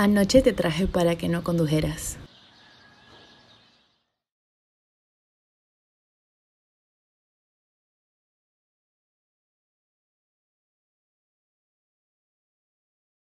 Anoche te traje para que no condujeras.